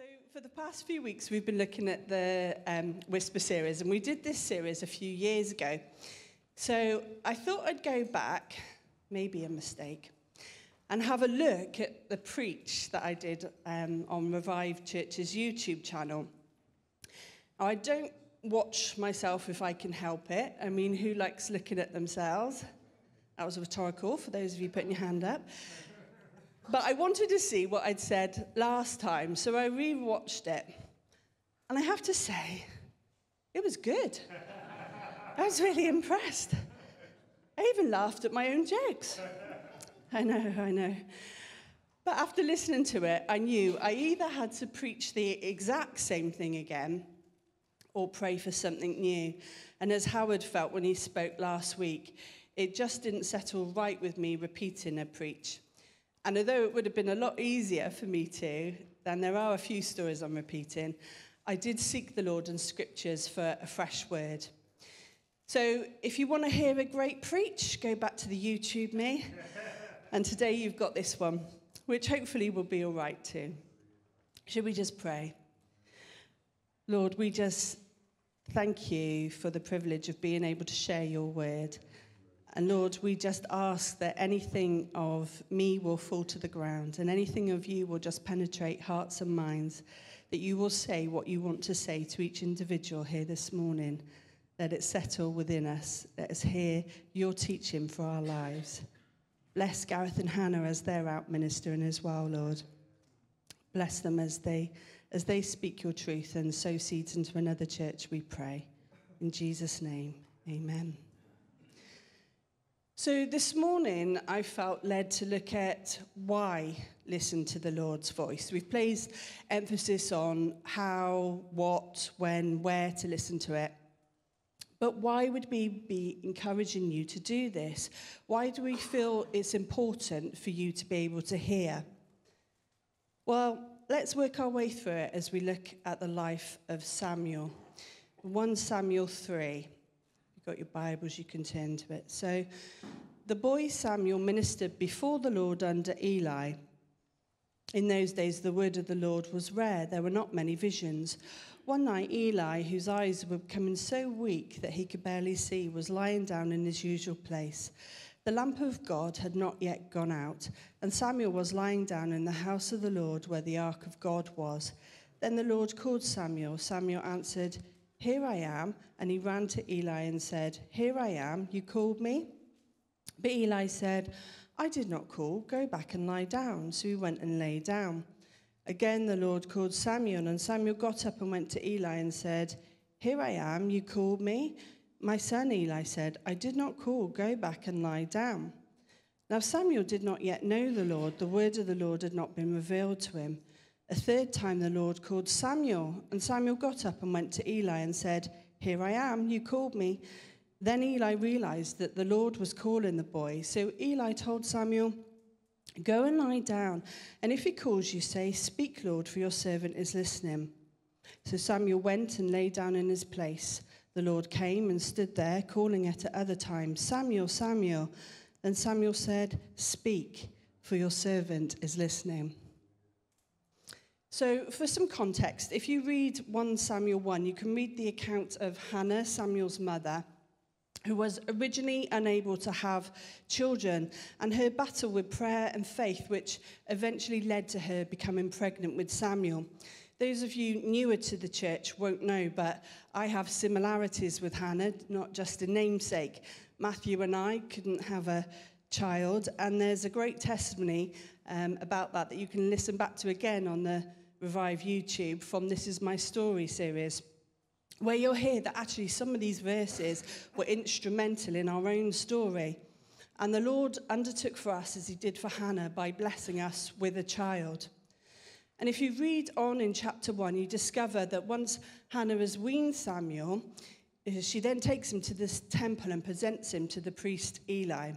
So, for the past few weeks, we've been looking at the um, Whisper series, and we did this series a few years ago. So, I thought I'd go back, maybe a mistake, and have a look at the preach that I did um, on Revive Church's YouTube channel. I don't watch myself if I can help it. I mean, who likes looking at themselves? That was a rhetorical for those of you putting your hand up. But I wanted to see what I'd said last time, so I rewatched it. And I have to say, it was good. I was really impressed. I even laughed at my own jokes. I know, I know. But after listening to it, I knew I either had to preach the exact same thing again or pray for something new. And as Howard felt when he spoke last week, it just didn't settle right with me repeating a preach. And although it would have been a lot easier for me to, then there are a few stories I'm repeating, I did seek the Lord in scriptures for a fresh word. So if you want to hear a great preach, go back to the YouTube me. and today you've got this one, which hopefully will be all right too. Should we just pray? Lord, we just thank you for the privilege of being able to share your word. And Lord, we just ask that anything of me will fall to the ground and anything of you will just penetrate hearts and minds, that you will say what you want to say to each individual here this morning. Let it settle within us. Let us hear your teaching for our lives. Bless Gareth and Hannah as they're out ministering as well, Lord. Bless them as they, as they speak your truth and sow seeds into another church, we pray. In Jesus' name, amen. So this morning, I felt led to look at why listen to the Lord's voice. We've placed emphasis on how, what, when, where to listen to it. But why would we be encouraging you to do this? Why do we feel it's important for you to be able to hear? Well, let's work our way through it as we look at the life of Samuel. 1 Samuel 3 got your Bibles, you can turn to it. So the boy Samuel ministered before the Lord under Eli. In those days, the word of the Lord was rare. There were not many visions. One night, Eli, whose eyes were becoming so weak that he could barely see, was lying down in his usual place. The lamp of God had not yet gone out, and Samuel was lying down in the house of the Lord where the ark of God was. Then the Lord called Samuel. Samuel answered, here I am. And he ran to Eli and said, Here I am. You called me? But Eli said, I did not call. Go back and lie down. So he went and lay down. Again, the Lord called Samuel, and Samuel got up and went to Eli and said, Here I am. You called me? My son Eli said, I did not call. Go back and lie down. Now Samuel did not yet know the Lord. The word of the Lord had not been revealed to him. A third time the Lord called Samuel, and Samuel got up and went to Eli and said, Here I am, you called me. Then Eli realized that the Lord was calling the boy. So Eli told Samuel, Go and lie down, and if he calls you, say, Speak, Lord, for your servant is listening. So Samuel went and lay down in his place. The Lord came and stood there, calling at other times, Samuel, Samuel. Then Samuel said, Speak, for your servant is listening. So, for some context, if you read 1 Samuel 1, you can read the account of Hannah, Samuel's mother, who was originally unable to have children, and her battle with prayer and faith, which eventually led to her becoming pregnant with Samuel. Those of you newer to the church won't know, but I have similarities with Hannah, not just a namesake. Matthew and I couldn't have a child, and there's a great testimony um, about that that you can listen back to again on the Revive YouTube from This Is My Story series, where you'll hear that actually some of these verses were instrumental in our own story. And the Lord undertook for us, as He did for Hannah, by blessing us with a child. And if you read on in chapter 1, you discover that once Hannah has weaned Samuel, eh, she then takes him to this temple and presents him to the priest Eli.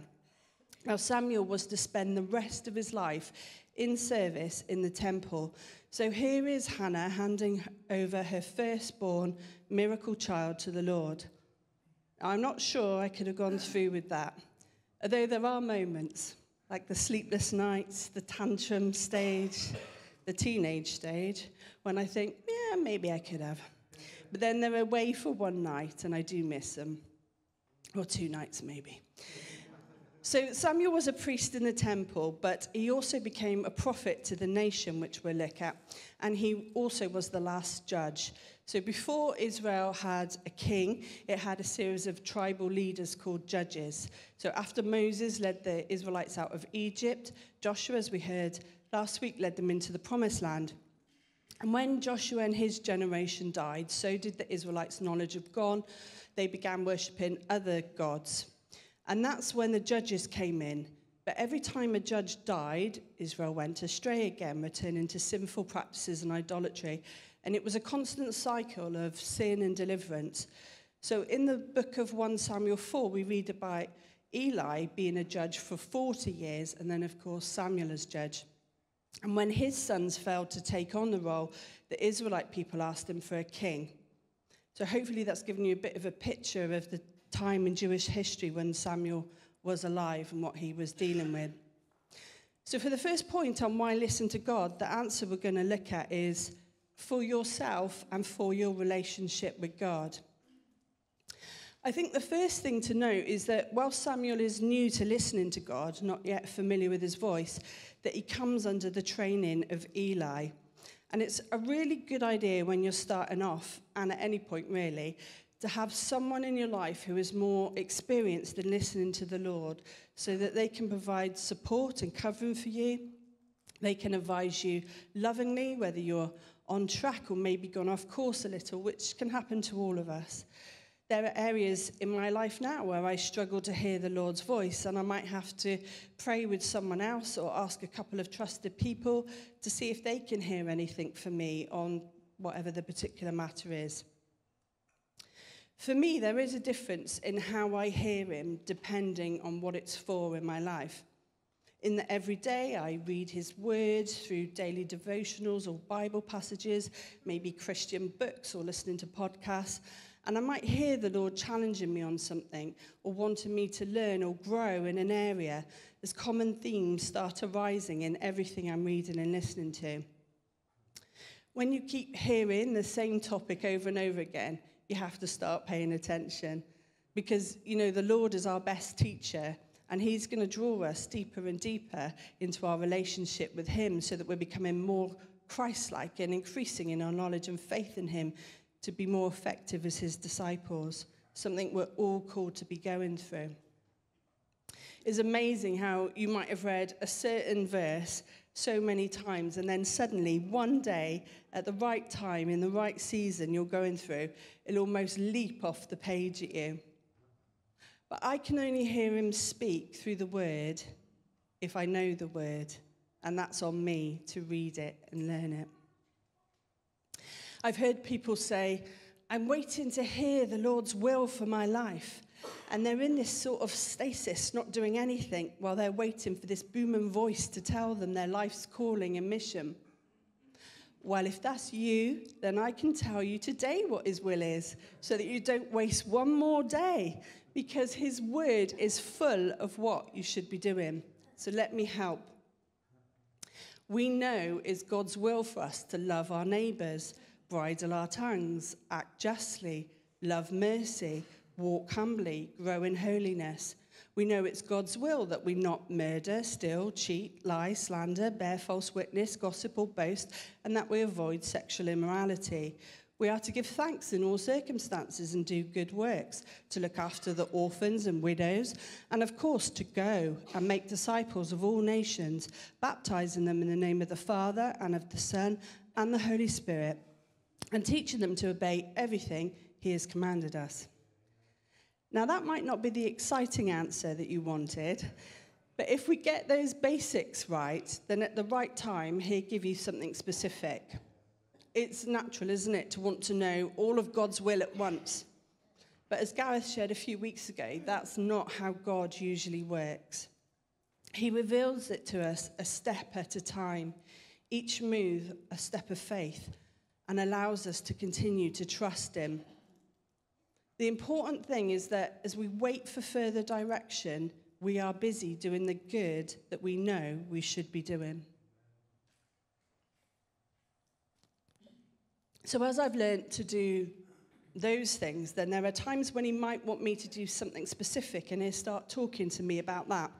Now, Samuel was to spend the rest of his life in service in the temple. So here is Hannah handing over her firstborn miracle child to the Lord. I'm not sure I could have gone through with that, although there are moments like the sleepless nights, the tantrum stage, the teenage stage, when I think, yeah, maybe I could have. But then they're away for one night, and I do miss them. Or two nights, maybe. So Samuel was a priest in the temple, but he also became a prophet to the nation, which we'll look at. And he also was the last judge. So before Israel had a king, it had a series of tribal leaders called judges. So after Moses led the Israelites out of Egypt, Joshua, as we heard last week, led them into the promised land. And when Joshua and his generation died, so did the Israelites' knowledge of God. They began worshipping other gods. And that's when the judges came in. But every time a judge died, Israel went astray again, returning to sinful practices and idolatry. And it was a constant cycle of sin and deliverance. So in the book of 1 Samuel 4, we read about Eli being a judge for 40 years, and then, of course, Samuel as judge. And when his sons failed to take on the role, the Israelite people asked him for a king. So hopefully that's given you a bit of a picture of the time in Jewish history when Samuel was alive and what he was dealing with. So, for the first point on why listen to God, the answer we're going to look at is for yourself and for your relationship with God. I think the first thing to note is that while Samuel is new to listening to God, not yet familiar with his voice, that he comes under the training of Eli. And it's a really good idea when you're starting off, and at any point really, to have someone in your life who is more experienced in listening to the Lord so that they can provide support and covering for you. They can advise you lovingly, whether you're on track or maybe gone off course a little, which can happen to all of us. There are areas in my life now where I struggle to hear the Lord's voice, and I might have to pray with someone else or ask a couple of trusted people to see if they can hear anything for me on whatever the particular matter is. For me, there is a difference in how I hear him depending on what it's for in my life. In the everyday, I read his words through daily devotionals or Bible passages, maybe Christian books or listening to podcasts. And I might hear the Lord challenging me on something or wanting me to learn or grow in an area as common themes start arising in everything I'm reading and listening to. When you keep hearing the same topic over and over again, you have to start paying attention because, you know, the Lord is our best teacher and He's going to draw us deeper and deeper into our relationship with Him so that we're becoming more Christ like and increasing in our knowledge and faith in Him to be more effective as His disciples, something we're all called to be going through. It's amazing how you might have read a certain verse so many times, and then suddenly, one day, at the right time, in the right season you're going through, it'll almost leap off the page at you. But I can only hear him speak through the word if I know the word, and that's on me to read it and learn it. I've heard people say, I'm waiting to hear the Lord's will for my life. And they're in this sort of stasis, not doing anything, while they're waiting for this booming voice to tell them their life's calling and mission. Well, if that's you, then I can tell you today what His will is, so that you don't waste one more day, because His word is full of what you should be doing. So let me help. We know it's God's will for us to love our neighbours, bridle our tongues, act justly, love mercy, walk humbly, grow in holiness. We know it's God's will that we not murder, steal, cheat, lie, slander, bear false witness, gossip, or boast, and that we avoid sexual immorality. We are to give thanks in all circumstances and do good works, to look after the orphans and widows, and of course to go and make disciples of all nations, baptizing them in the name of the Father and of the Son and the Holy Spirit, and teaching them to obey everything He has commanded us. Now, that might not be the exciting answer that you wanted, but if we get those basics right, then at the right time, he'll give you something specific. It's natural, isn't it, to want to know all of God's will at once. But as Gareth shared a few weeks ago, that's not how God usually works. He reveals it to us a step at a time, each move a step of faith, and allows us to continue to trust Him the important thing is that as we wait for further direction, we are busy doing the good that we know we should be doing. So, as I've learned to do those things, then there are times when he might want me to do something specific and he'll start talking to me about that.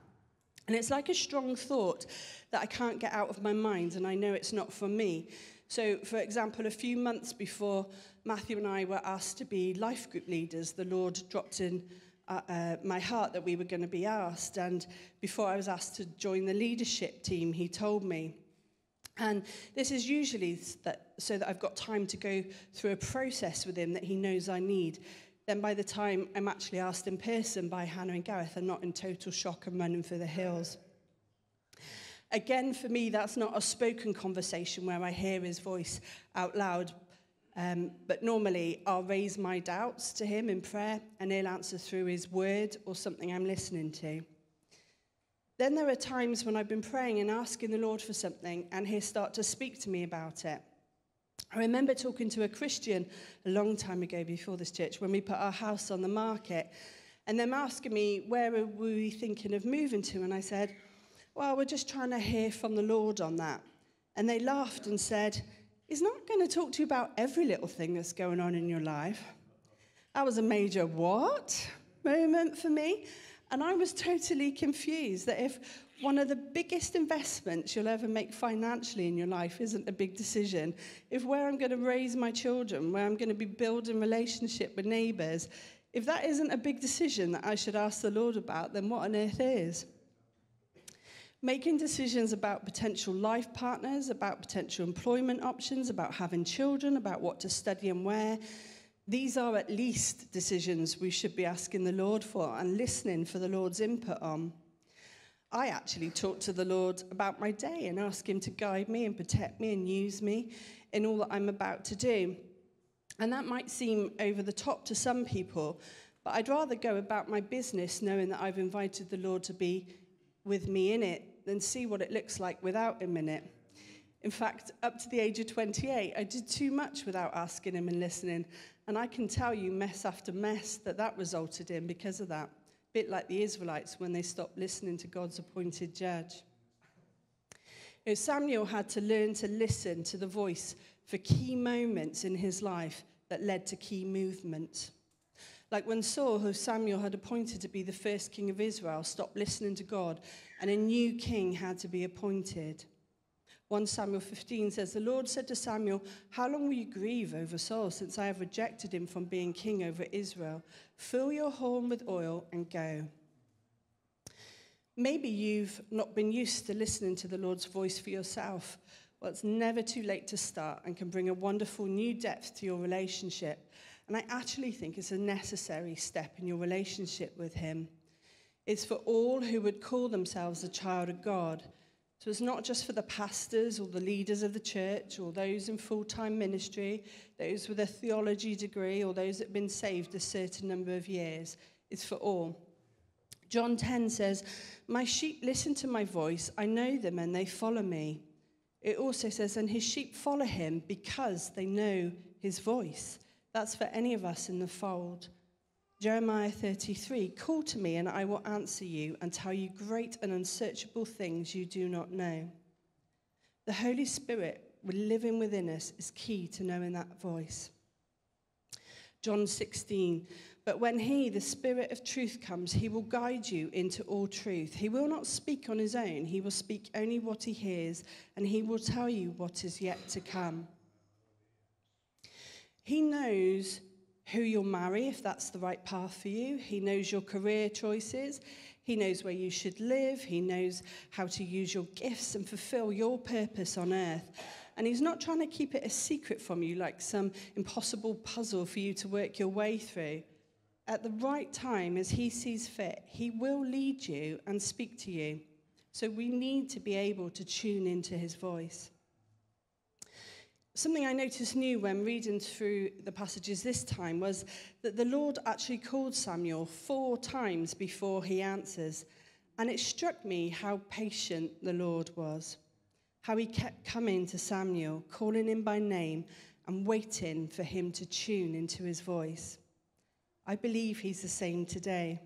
And it's like a strong thought that I can't get out of my mind, and I know it's not for me. So, for example, a few months before Matthew and I were asked to be life group leaders, the Lord dropped in uh, uh, my heart that we were going to be asked. And before I was asked to join the leadership team, he told me. And this is usually that, so that I've got time to go through a process with him that he knows I need. Then by the time I'm actually asked in person by Hannah and Gareth, I'm not in total shock and running for the hills. Again, for me, that's not a spoken conversation where I hear his voice out loud, um, but normally I'll raise my doubts to him in prayer and he'll answer through his word or something I'm listening to. Then there are times when I've been praying and asking the Lord for something and he'll start to speak to me about it. I remember talking to a Christian a long time ago before this church when we put our house on the market and them asking me where were we thinking of moving to and I said, well, we're just trying to hear from the Lord on that. And they laughed and said, He's not going to talk to you about every little thing that's going on in your life. That was a major what moment for me. And I was totally confused that if one of the biggest investments you'll ever make financially in your life isn't a big decision, if where I'm going to raise my children, where I'm going to be building relationship with neighbors, if that isn't a big decision that I should ask the Lord about, then what on earth is? Making decisions about potential life partners, about potential employment options, about having children, about what to study and where. These are at least decisions we should be asking the Lord for and listening for the Lord's input on. I actually talk to the Lord about my day and ask Him to guide me and protect me and use me in all that I'm about to do. And that might seem over the top to some people, but I'd rather go about my business knowing that I've invited the Lord to be with me in it than see what it looks like without him in it. In fact, up to the age of 28, I did too much without asking him and listening. And I can tell you mess after mess that that resulted in because of that. A bit like the Israelites when they stopped listening to God's appointed judge. You know, Samuel had to learn to listen to the voice for key moments in his life that led to key movements. Like when Saul, who Samuel had appointed to be the first king of Israel, stopped listening to God and a new king had to be appointed. 1 Samuel 15 says, The Lord said to Samuel, How long will you grieve over Saul, since I have rejected him from being king over Israel? Fill your horn with oil and go. Maybe you've not been used to listening to the Lord's voice for yourself. Well, it's never too late to start and can bring a wonderful new depth to your relationship. And I actually think it's a necessary step in your relationship with Him. It's for all who would call themselves a child of God. So it's not just for the pastors or the leaders of the church or those in full time ministry, those with a theology degree or those that have been saved a certain number of years. It's for all. John 10 says, My sheep listen to my voice, I know them and they follow me. It also says, And his sheep follow him because they know his voice. That's for any of us in the fold. Jeremiah 33 Call to me, and I will answer you and tell you great and unsearchable things you do not know. The Holy Spirit living within us is key to knowing that voice. John 16 But when He, the Spirit of truth, comes, He will guide you into all truth. He will not speak on His own, He will speak only what He hears, and He will tell you what is yet to come. He knows who you'll marry if that's the right path for you. He knows your career choices. He knows where you should live. He knows how to use your gifts and fulfill your purpose on earth. And he's not trying to keep it a secret from you like some impossible puzzle for you to work your way through. At the right time, as he sees fit, he will lead you and speak to you. So we need to be able to tune into his voice. Something I noticed new when reading through the passages this time was that the Lord actually called Samuel four times before he answers. And it struck me how patient the Lord was, how he kept coming to Samuel, calling him by name, and waiting for him to tune into his voice. I believe he's the same today.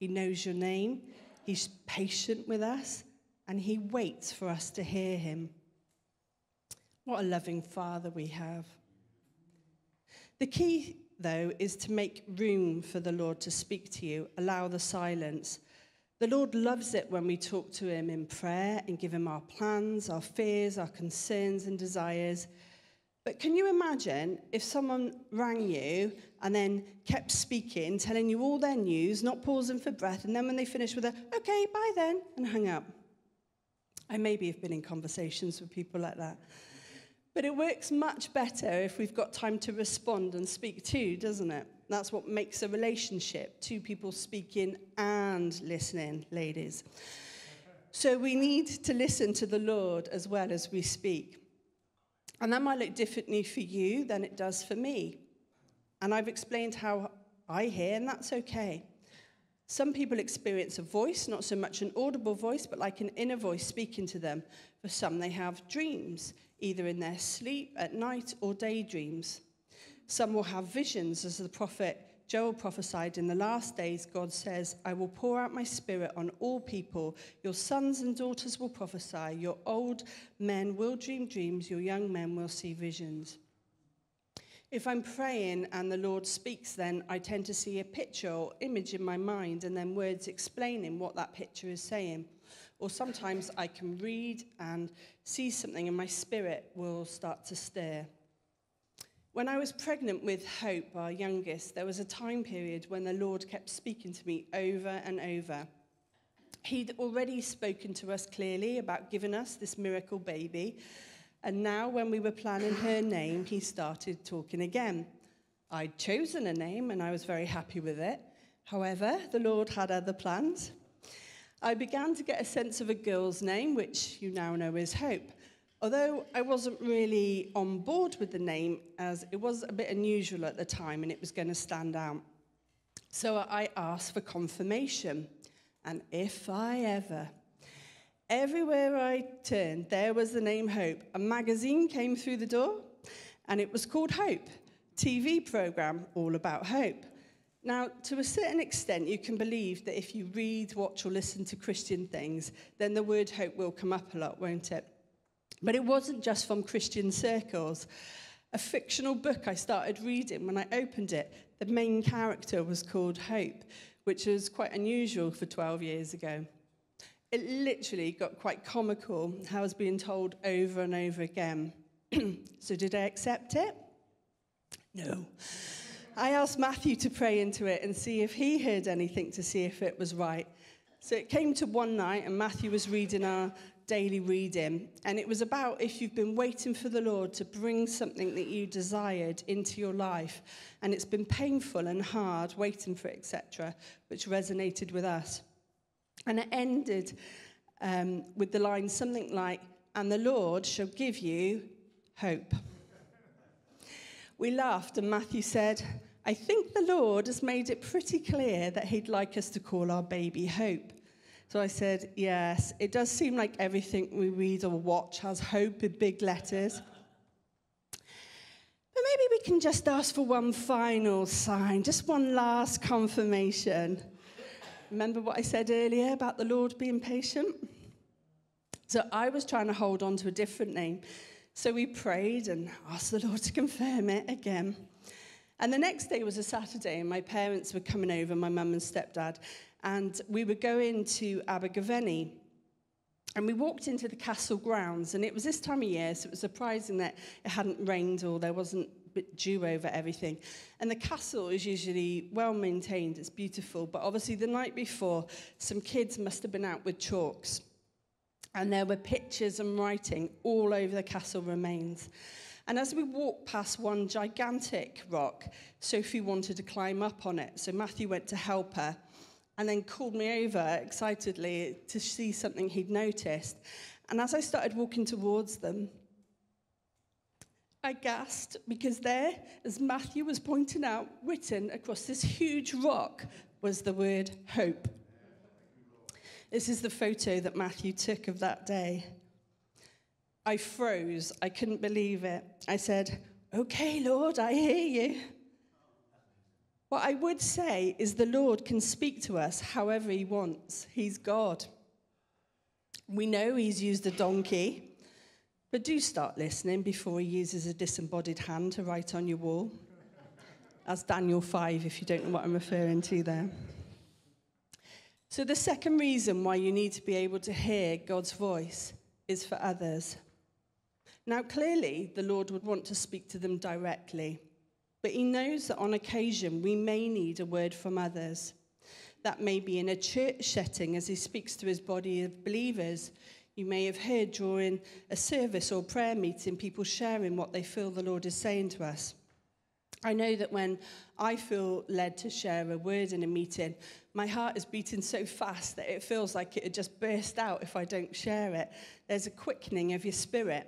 He knows your name, he's patient with us, and he waits for us to hear him. What a loving Father we have. The key, though, is to make room for the Lord to speak to you, allow the silence. The Lord loves it when we talk to Him in prayer and give Him our plans, our fears, our concerns, and desires. But can you imagine if someone rang you and then kept speaking, telling you all their news, not pausing for breath, and then when they finished with a, okay, bye then, and hung up? I maybe have been in conversations with people like that. But it works much better if we've got time to respond and speak too, doesn't it? That's what makes a relationship two people speaking and listening, ladies. So we need to listen to the Lord as well as we speak. And that might look differently for you than it does for me. And I've explained how I hear, and that's okay. Some people experience a voice, not so much an audible voice, but like an inner voice speaking to them. For some, they have dreams, either in their sleep, at night, or daydreams. Some will have visions, as the prophet Joel prophesied in the last days, God says, I will pour out my spirit on all people. Your sons and daughters will prophesy. Your old men will dream dreams. Your young men will see visions. If I'm praying and the Lord speaks, then I tend to see a picture or image in my mind and then words explaining what that picture is saying. Or sometimes I can read and see something and my spirit will start to stir. When I was pregnant with Hope, our youngest, there was a time period when the Lord kept speaking to me over and over. He'd already spoken to us clearly about giving us this miracle baby. And now, when we were planning her name, he started talking again. I'd chosen a name and I was very happy with it. However, the Lord had other plans. I began to get a sense of a girl's name, which you now know is Hope. Although I wasn't really on board with the name, as it was a bit unusual at the time and it was going to stand out. So I asked for confirmation. And if I ever, everywhere I turned, there was the name Hope. A magazine came through the door, and it was called Hope, TV program all about hope. Now, to a certain extent, you can believe that if you read, watch, or listen to Christian things, then the word hope will come up a lot, won't it? But it wasn't just from Christian circles. A fictional book I started reading, when I opened it, the main character was called Hope, which was quite unusual for 12 years ago. It literally got quite comical how I was being told over and over again. so, did I accept it? No. I asked Matthew to pray into it and see if he heard anything to see if it was right. So it came to one night, and Matthew was reading our daily reading, and it was about if you've been waiting for the Lord to bring something that you desired into your life, and it's been painful and hard waiting for it, etc., which resonated with us. And it ended um, with the line something like, And the Lord shall give you hope. We laughed, and Matthew said, I think the Lord has made it pretty clear that He'd like us to call our baby Hope. So I said, Yes, it does seem like everything we read or watch has hope in big letters. But maybe we can just ask for one final sign, just one last confirmation. Remember what I said earlier about the Lord being patient? So I was trying to hold on to a different name. So we prayed and asked the Lord to confirm it again. And the next day was a Saturday, and my parents were coming over, my mum and stepdad, and we were going to Abergavenny. And we walked into the castle grounds, and it was this time of year, so it was surprising that it hadn't rained or there wasn't dew over everything. And the castle is usually well maintained, it's beautiful, but obviously the night before, some kids must have been out with chalks. And there were pictures and writing all over the castle remains. And as we walked past one gigantic rock, Sophie wanted to climb up on it. So Matthew went to help her and then called me over excitedly to see something he'd noticed. And as I started walking towards them, I gasped because there, as Matthew was pointing out, written across this huge rock was the word hope. This is the photo that Matthew took of that day. I froze. I couldn't believe it. I said, Okay, Lord, I hear you. What I would say is the Lord can speak to us however he wants. He's God. We know he's used a donkey, but do start listening before he uses a disembodied hand to write on your wall. As Daniel 5, if you don't know what I'm referring to there. So, the second reason why you need to be able to hear God's voice is for others. Now, clearly, the Lord would want to speak to them directly, but He knows that on occasion we may need a word from others. That may be in a church setting as He speaks to His body of believers. You may have heard during a service or prayer meeting people sharing what they feel the Lord is saying to us. I know that when I feel led to share a word in a meeting, my heart is beating so fast that it feels like it would just burst out if I don't share it. There's a quickening of your spirit.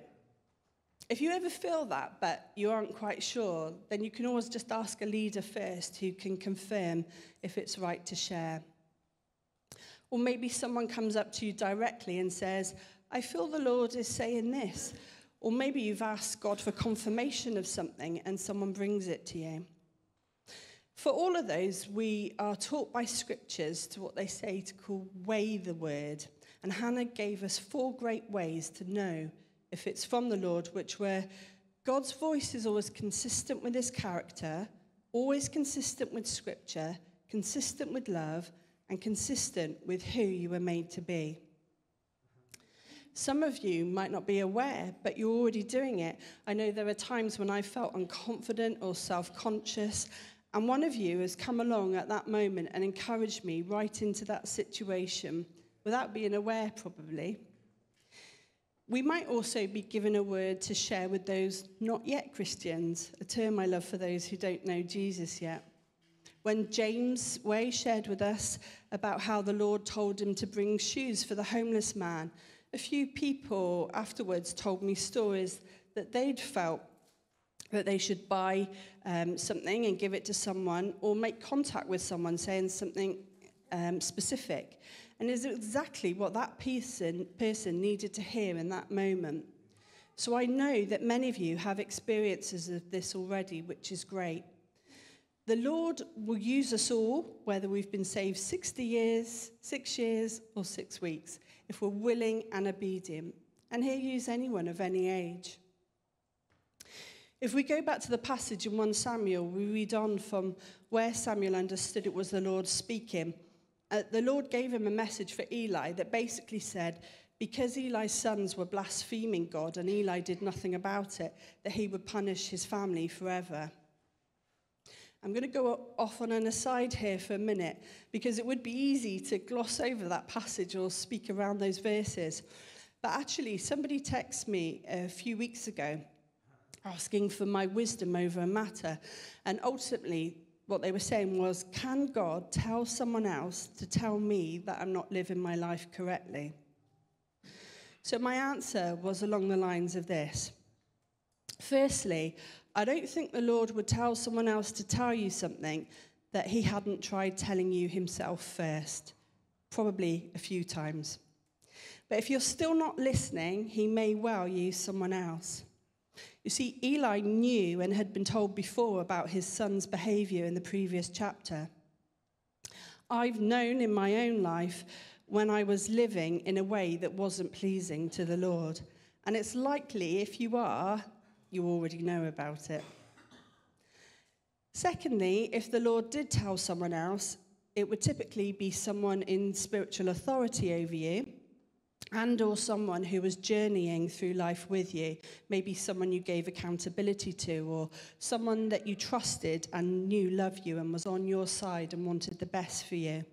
If you ever feel that, but you aren't quite sure, then you can always just ask a leader first who can confirm if it's right to share. Or maybe someone comes up to you directly and says, I feel the Lord is saying this. Or maybe you've asked God for confirmation of something and someone brings it to you. For all of those, we are taught by scriptures to what they say to call weigh the word. And Hannah gave us four great ways to know if it's from the Lord, which were God's voice is always consistent with his character, always consistent with scripture, consistent with love, and consistent with who you were made to be. Some of you might not be aware, but you're already doing it. I know there are times when I felt unconfident or self conscious, and one of you has come along at that moment and encouraged me right into that situation without being aware, probably. We might also be given a word to share with those not yet Christians, a term I love for those who don't know Jesus yet. When James Way shared with us about how the Lord told him to bring shoes for the homeless man a few people afterwards told me stories that they'd felt that they should buy um, something and give it to someone or make contact with someone saying something um, specific. And it's exactly what that person, person needed to hear in that moment. So I know that many of you have experiences of this already, which is great. The Lord will use us all, whether we've been saved 60 years, six years, or six weeks if we're willing and obedient. And he'll use anyone of any age. If we go back to the passage in 1 Samuel, we read on from where Samuel understood it was the Lord speaking. Uh, the Lord gave him a message for Eli that basically said, because Eli's sons were blaspheming God and Eli did nothing about it, that he would punish his family forever. I'm going to go off on an aside here for a minute because it would be easy to gloss over that passage or speak around those verses. But actually, somebody texted me a few weeks ago asking for my wisdom over a matter. And ultimately, what they were saying was, Can God tell someone else to tell me that I'm not living my life correctly? So my answer was along the lines of this. Firstly, I don't think the Lord would tell someone else to tell you something that he hadn't tried telling you himself first, probably a few times. But if you're still not listening, he may well use someone else. You see, Eli knew and had been told before about his son's behavior in the previous chapter. I've known in my own life when I was living in a way that wasn't pleasing to the Lord. And it's likely, if you are, you already know about it. Secondly, if the Lord did tell someone else, it would typically be someone in spiritual authority over you and or someone who was journeying through life with you. Maybe someone you gave accountability to or someone that you trusted and knew loved you and was on your side and wanted the best for you.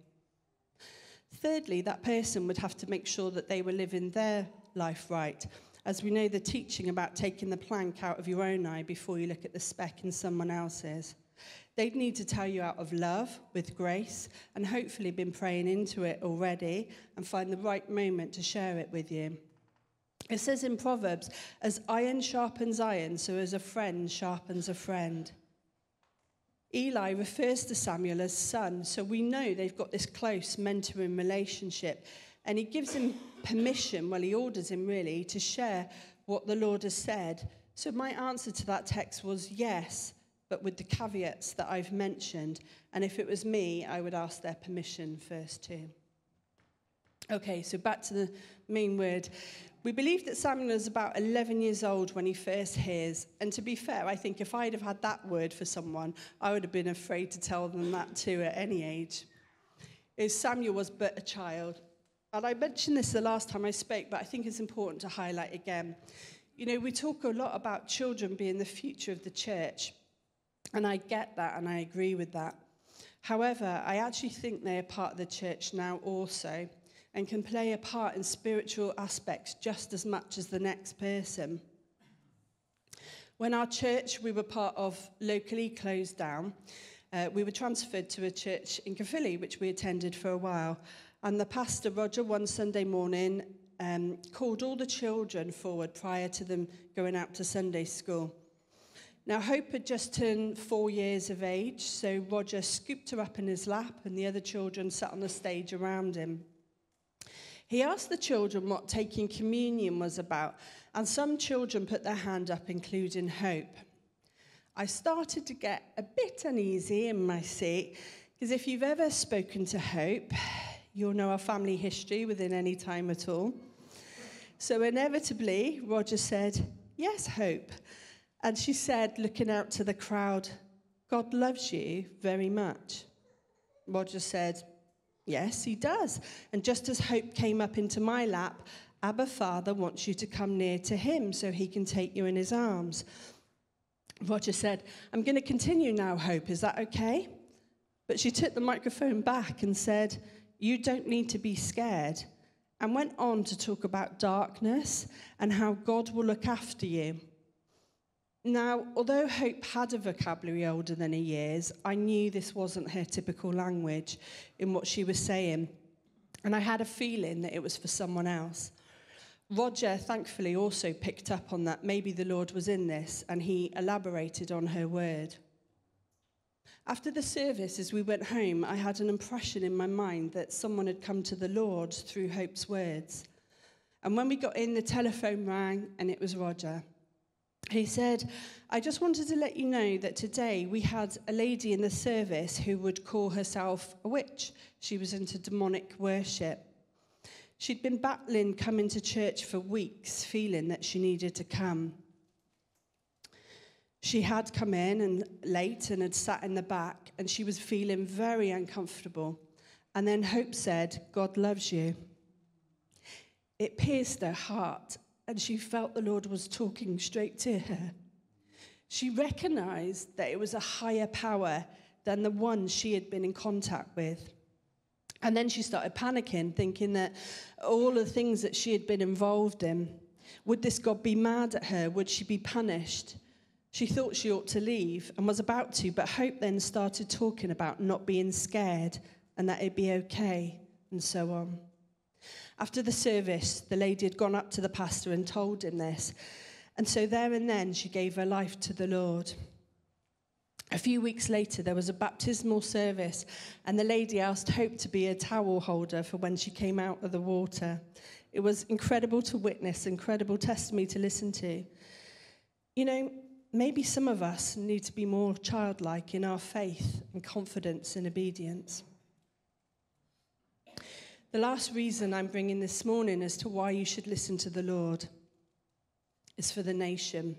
Thirdly that person would have to make sure that they were living their life right as we know the teaching about taking the plank out of your own eye before you look at the speck in someone else's. They'd need to tell you out of love, with grace, and hopefully been praying into it already and find the right moment to share it with you. It says in Proverbs, as iron sharpens iron, so as a friend sharpens a friend. Eli refers to Samuel as son, so we know they've got this close mentoring relationship. And he gives him permission, well, he orders him really, to share what the Lord has said. So my answer to that text was yes, but with the caveats that I've mentioned. And if it was me, I would ask their permission first too. Okay, so back to the main word. We believe that Samuel is about 11 years old when he first hears. And to be fair, I think if I'd have had that word for someone, I would have been afraid to tell them that too at any age. Is Samuel was but a child. And I mentioned this the last time I spoke, but I think it's important to highlight again. You know, we talk a lot about children being the future of the church. And I get that and I agree with that. However, I actually think they are part of the church now also and can play a part in spiritual aspects just as much as the next person. When our church we were part of locally closed down, uh, we were transferred to a church in Caerphilly, which we attended for a while. And the pastor, Roger, one Sunday morning um, called all the children forward prior to them going out to Sunday school. Now, Hope had just turned four years of age, so Roger scooped her up in his lap, and the other children sat on the stage around him. He asked the children what taking communion was about, and some children put their hand up, including Hope. I started to get a bit uneasy in my seat, because if you've ever spoken to Hope, you'll know our family history within any time at all. So, inevitably, Roger said, Yes, Hope. And she said, looking out to the crowd, God loves you very much. Roger said, Yes, he does. And just as Hope came up into my lap, Abba Father wants you to come near to him so he can take you in his arms. Roger said, I'm going to continue now, Hope. Is that okay? But she took the microphone back and said, You don't need to be scared. And went on to talk about darkness and how God will look after you. Now, although Hope had a vocabulary older than her years, I knew this wasn't her typical language in what she was saying. And I had a feeling that it was for someone else. Roger, thankfully, also picked up on that maybe the Lord was in this, and he elaborated on her word. After the service, as we went home, I had an impression in my mind that someone had come to the Lord through Hope's words. And when we got in, the telephone rang, and it was Roger. He said, I just wanted to let you know that today we had a lady in the service who would call herself a witch. She was into demonic worship. She'd been battling coming to church for weeks, feeling that she needed to come. She had come in and late and had sat in the back, and she was feeling very uncomfortable. And then Hope said, God loves you. It pierced her heart and she felt the Lord was talking straight to her. She recognized that it was a higher power than the one she had been in contact with. And then she started panicking, thinking that all the things that she had been involved in, would this God be mad at her? Would she be punished? She thought she ought to leave and was about to, but Hope then started talking about not being scared and that it'd be okay and so on. After the service, the lady had gone up to the pastor and told him this. And so there and then she gave her life to the Lord. A few weeks later, there was a baptismal service, and the lady asked Hope to be a towel holder for when she came out of the water. It was incredible to witness, incredible testimony to listen to. You know, maybe some of us need to be more childlike in our faith and confidence and obedience. The last reason I'm bringing this morning as to why you should listen to the Lord is for the nation.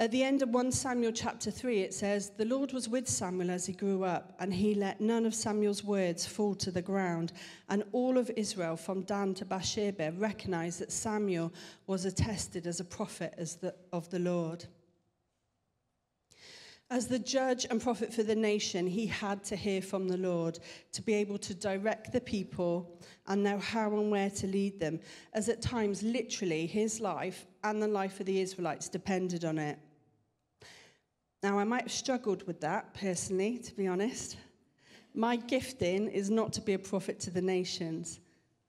At the end of 1 Samuel chapter 3, it says, The Lord was with Samuel as he grew up, and he let none of Samuel's words fall to the ground. And all of Israel, from Dan to Bathsheba, recognized that Samuel was attested as a prophet as the, of the Lord. As the judge and prophet for the nation, he had to hear from the Lord to be able to direct the people and know how and where to lead them, as at times, literally, his life and the life of the Israelites depended on it. Now, I might have struggled with that personally, to be honest. My gifting is not to be a prophet to the nations,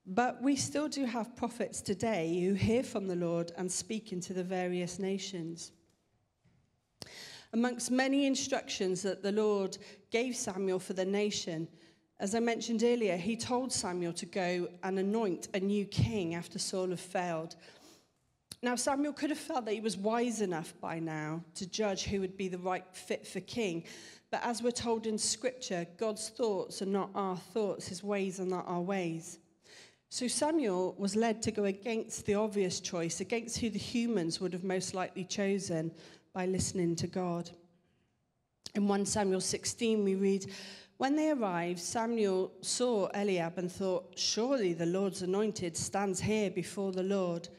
but we still do have prophets today who hear from the Lord and speak into the various nations. Amongst many instructions that the Lord gave Samuel for the nation, as I mentioned earlier, he told Samuel to go and anoint a new king after Saul had failed. Now, Samuel could have felt that he was wise enough by now to judge who would be the right fit for king. But as we're told in Scripture, God's thoughts are not our thoughts, his ways are not our ways. So Samuel was led to go against the obvious choice, against who the humans would have most likely chosen by listening to God. In 1 Samuel 16, we read, When they arrived, Samuel saw Eliab and thought, Surely the Lord's anointed stands here before the Lord.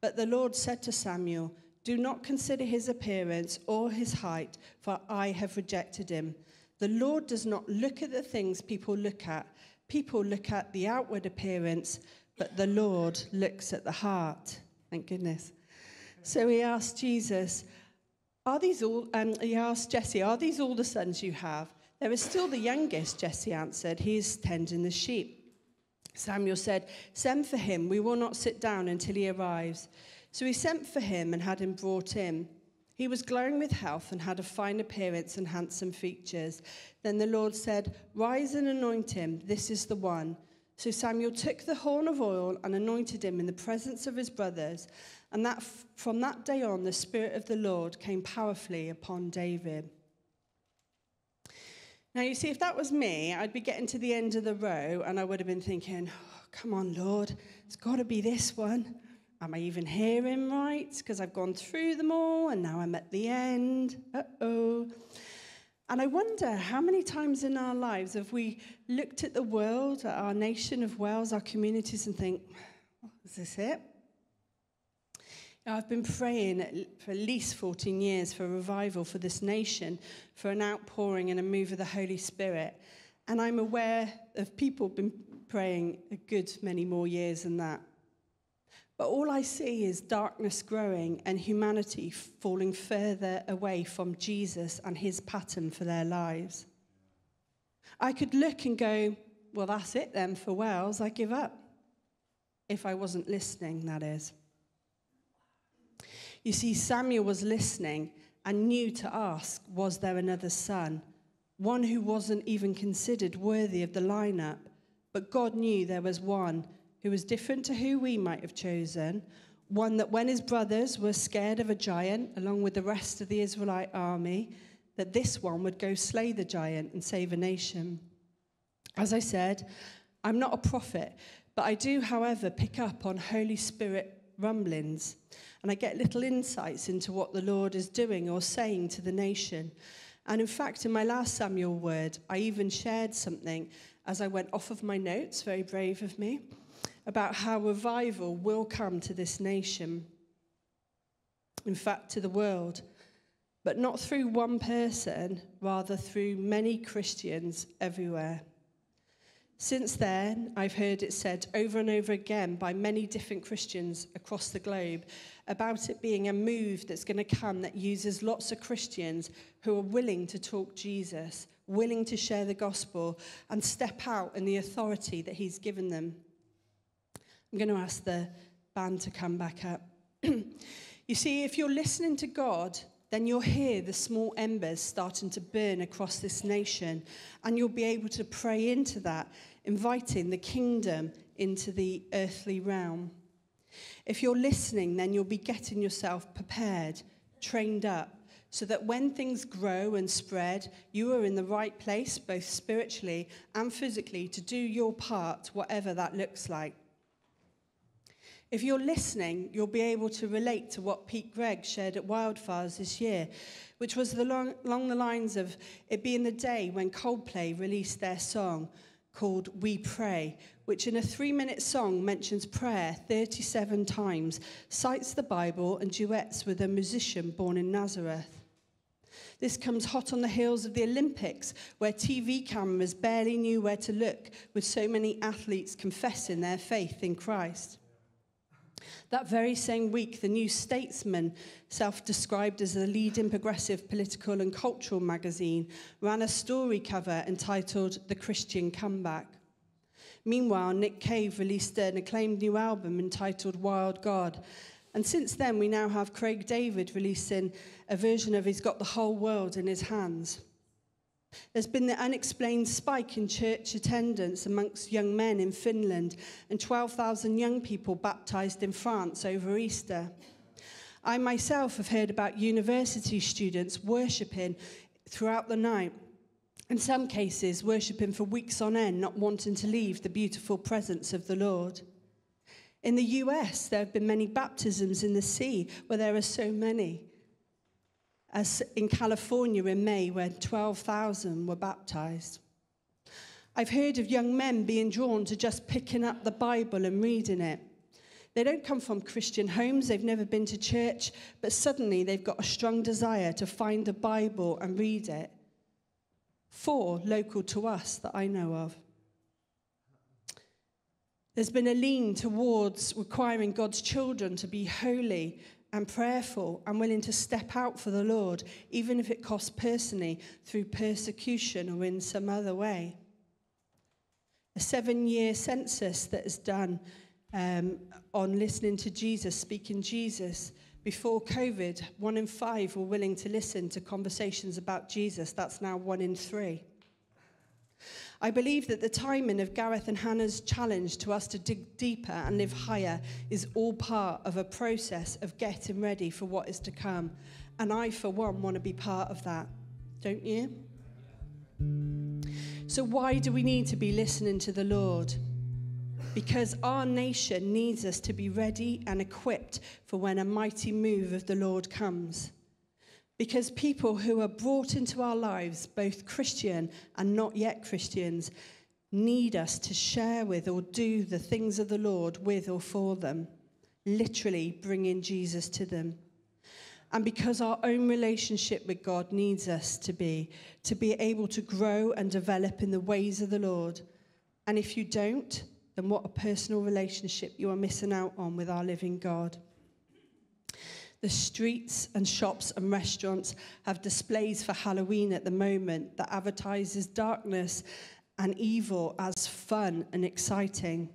But the Lord said to Samuel, Do not consider his appearance or his height, for I have rejected him. The Lord does not look at the things people look at. People look at the outward appearance, but the Lord looks at the heart. Thank goodness. So he asked Jesus, are these all, um, he asked Jesse, Are these all the sons you have? There is still the youngest, Jesse answered. He is tending the sheep. Samuel said, Send for him. We will not sit down until he arrives. So he sent for him and had him brought in. He was glowing with health and had a fine appearance and handsome features. Then the Lord said, Rise and anoint him. This is the one. So Samuel took the horn of oil and anointed him in the presence of his brothers. And that from that day on, the Spirit of the Lord came powerfully upon David. Now, you see, if that was me, I'd be getting to the end of the row and I would have been thinking, oh, come on, Lord, it's got to be this one. Am I even hearing right? Because I've gone through them all and now I'm at the end. Uh oh. And I wonder how many times in our lives have we looked at the world, at our nation of Wales, our communities, and think, oh, is this it? Now, I've been praying for at least 14 years for a revival for this nation, for an outpouring and a move of the Holy Spirit. And I'm aware of people been praying a good many more years than that. But all I see is darkness growing and humanity falling further away from Jesus and his pattern for their lives. I could look and go, well, that's it then for Wales. I give up. If I wasn't listening, that is. You see, Samuel was listening and knew to ask, Was there another son? One who wasn't even considered worthy of the lineup. But God knew there was one who was different to who we might have chosen. One that when his brothers were scared of a giant, along with the rest of the Israelite army, that this one would go slay the giant and save a nation. As I said, I'm not a prophet, but I do, however, pick up on Holy Spirit rumblings and I get little insights into what the Lord is doing or saying to the nation. And in fact, in my last Samuel word, I even shared something as I went off of my notes, very brave of me, about how revival will come to this nation. In fact, to the world. But not through one person, rather through many Christians everywhere. Since then, I've heard it said over and over again by many different Christians across the globe about it being a move that's going to come that uses lots of Christians who are willing to talk Jesus, willing to share the gospel, and step out in the authority that He's given them. I'm going to ask the band to come back up. you see, if you're listening to God, then you'll hear the small embers starting to burn across this nation, and you'll be able to pray into that inviting the kingdom into the earthly realm. If you're listening, then you'll be getting yourself prepared, trained up, so that when things grow and spread, you are in the right place, both spiritually and physically, to do your part, whatever that looks like. If you're listening, you'll be able to relate to what Pete Greig shared at Wildfires this year, which was the long, along the lines of it being the day when Coldplay released their song, called We Pray, which in a three minute song mentions prayer 37 times, cites the Bible, and duets with a musician born in Nazareth. This comes hot on the heels of the Olympics, where TV cameras barely knew where to look, with so many athletes confessing their faith in Christ. That very same week, the New Statesman, self described as the leading progressive political and cultural magazine, ran a story cover entitled The Christian Comeback. Meanwhile, Nick Cave released an acclaimed new album entitled Wild God. And since then, we now have Craig David releasing a version of He's Got the Whole World in His Hands. There's been the unexplained spike in church attendance amongst young men in Finland and 12,000 young people baptized in France over Easter. I myself have heard about university students worshipping throughout the night, in some cases, worshipping for weeks on end, not wanting to leave the beautiful presence of the Lord. In the US, there have been many baptisms in the sea where there are so many. As in California in May, where 12,000 were baptized. I've heard of young men being drawn to just picking up the Bible and reading it. They don't come from Christian homes, they've never been to church, but suddenly they've got a strong desire to find the Bible and read it. Four local to us that I know of. There's been a lean towards requiring God's children to be holy and prayerful and willing to step out for the Lord, even if it costs personally through persecution or in some other way. A seven year census that is done um, on listening to Jesus, speaking Jesus. Before COVID, one in five were willing to listen to conversations about Jesus. That's now one in three. I believe that the timing of Gareth and Hannah's challenge to us to dig deeper and live higher is all part of a process of getting ready for what is to come. And I, for one, want to be part of that. Don't you? So, why do we need to be listening to the Lord? Because our nation needs us to be ready and equipped for when a mighty move of the Lord comes. Because people who are brought into our lives, both Christian and not yet Christians, need us to share with or do the things of the Lord with or for them, literally bringing Jesus to them. And because our own relationship with God needs us to be, to be able to grow and develop in the ways of the Lord. And if you don't, then what a personal relationship you are missing out on with our living God. The streets and shops and restaurants have displays for Halloween at the moment that advertises darkness and evil as fun and exciting.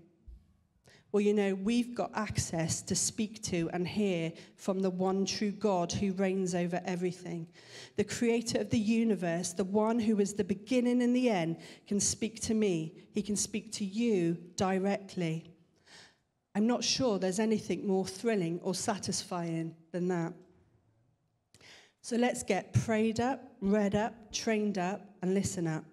Well, you know, we've got access to speak to and hear from the one true God who reigns over everything. The creator of the universe, the one who is the beginning and the end, can speak to me. He can speak to you directly. I'm not sure there's anything more thrilling or satisfying than that. So let's get prayed up, read up, trained up, and listen up.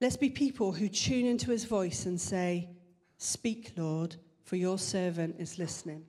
Let's be people who tune into his voice and say, Speak, Lord, for your servant is listening.